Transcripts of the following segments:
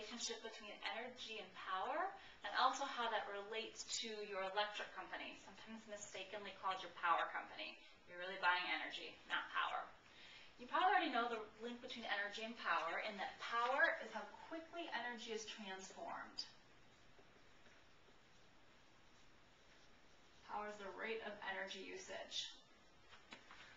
relationship between energy and power, and also how that relates to your electric company, sometimes mistakenly called your power company. You're really buying energy, not power. You probably already know the link between energy and power in that power is how quickly energy is transformed. Power is the rate of energy usage.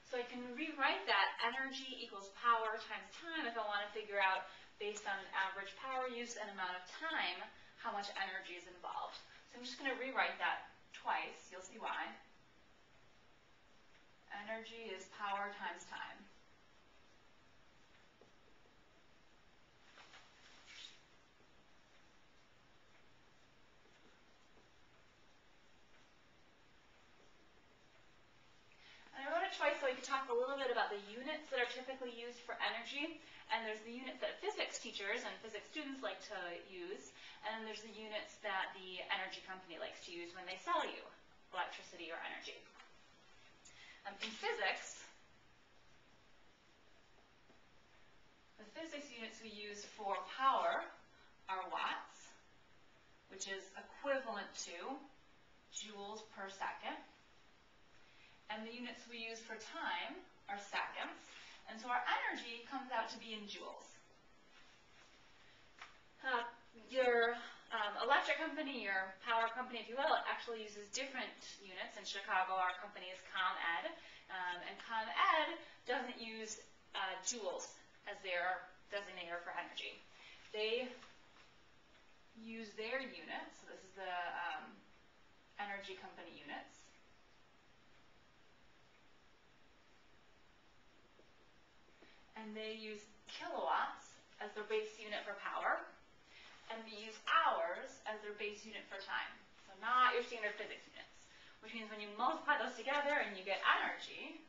So I can rewrite that energy equals power times time if I want to figure out, based on an average power use and amount of time, how much energy is involved. So I'm just going to rewrite that twice. You'll see why. Energy is power times time. twice so we could talk a little bit about the units that are typically used for energy. And there's the units that physics teachers and physics students like to use. And there's the units that the energy company likes to use when they sell you electricity or energy. Um, in physics, the physics units we use for power are watts, which is equivalent to joules per second and the units we use for time are seconds. And so our energy comes out to be in joules. Uh, your um, electric company, your power company, if you will, actually uses different units. In Chicago, our company is ComEd, um, and ComEd doesn't use uh, joules as their designator for energy. They use their units, so this is the um, energy company units, and they use kilowatts as their base unit for power, and they use hours as their base unit for time. So not your standard physics units, which means when you multiply those together and you get energy,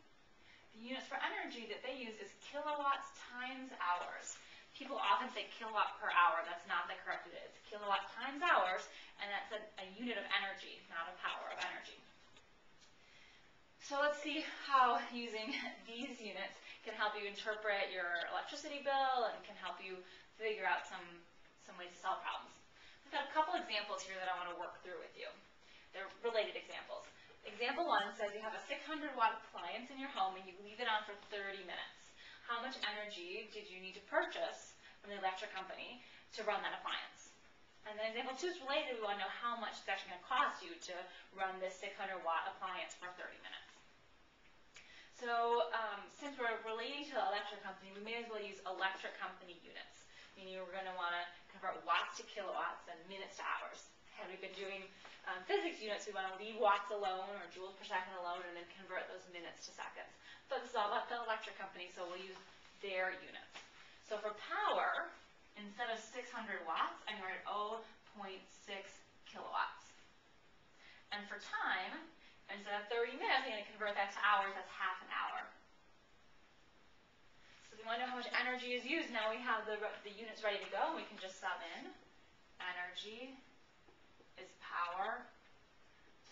the units for energy that they use is kilowatts times hours. People often say kilowatt per hour. That's not the correct it is. Kilowatt times hours, and that's a, a unit of energy, not a power of energy. So let's see how using these units can help you interpret your electricity bill and can help you figure out some, some ways to solve problems. I've got a couple examples here that I want to work through with you. They're related examples. Example one says you have a 600 watt appliance in your home and you leave it on for 30 minutes. How much energy did you need to purchase from the electric company to run that appliance? And then example two is related. We want to know how much it's actually going to cost you to run this 600 watt appliance for 30 minutes. So um, since we're relating to the electric company, we may as well use electric company units, meaning we're going to want to convert watts to kilowatts and minutes to hours. Had we been doing um, physics units, we want to leave watts alone or joules per second alone and then convert those minutes to seconds. But this is all about the electric company, so we'll use their units. So for power, instead of 600 watts, I'm going to write 0.6 kilowatts. And for time, Instead of 30 minutes, I'm going to convert that to hours. That's half an hour. So we want to know how much energy is used. Now we have the, the units ready to go, and we can just sum in. Energy is power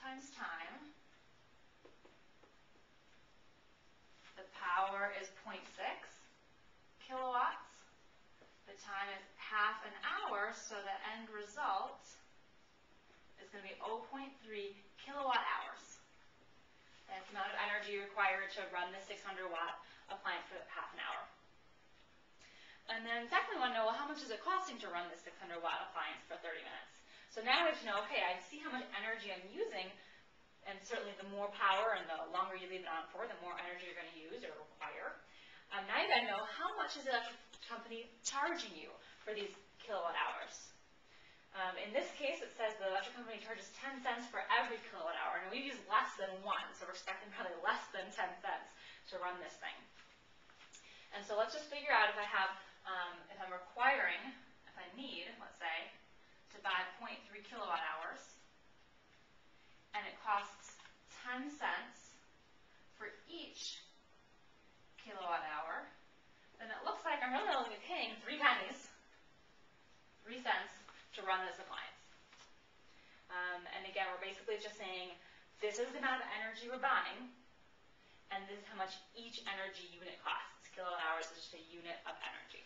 times time. The power is 0.6 kilowatts. The time is half an hour, so the end result is going to be 0.3 kilowatt hours. The amount of energy required to run the 600 watt appliance for half an hour. And then secondly, we want to know, well, how much is it costing to run this 600 watt appliance for 30 minutes? So now we have to know, okay, I see how much energy I'm using, and certainly the more power and the longer you leave it on for, the more energy you're going to use or require. Um, now you got to know how much is the company charging you for these kilowatt hours. Um, in this case, it says the electric company charges 10 cents for every kilowatt hour, and we've used less than one, so we're expecting probably less than 10 cents to run this thing. And so let's just figure out if I have, um, if I'm requiring, if I need, let's say, to buy 0.3 kilowatt hours, and it costs 10 cents for each kilowatt hour, then it looks like I'm really only paying three pennies, three cents to run this appliance. Um, and again, we're basically just saying this is the amount of energy we're buying, and this is how much each energy unit costs. Kilowatt hours is just a unit of energy.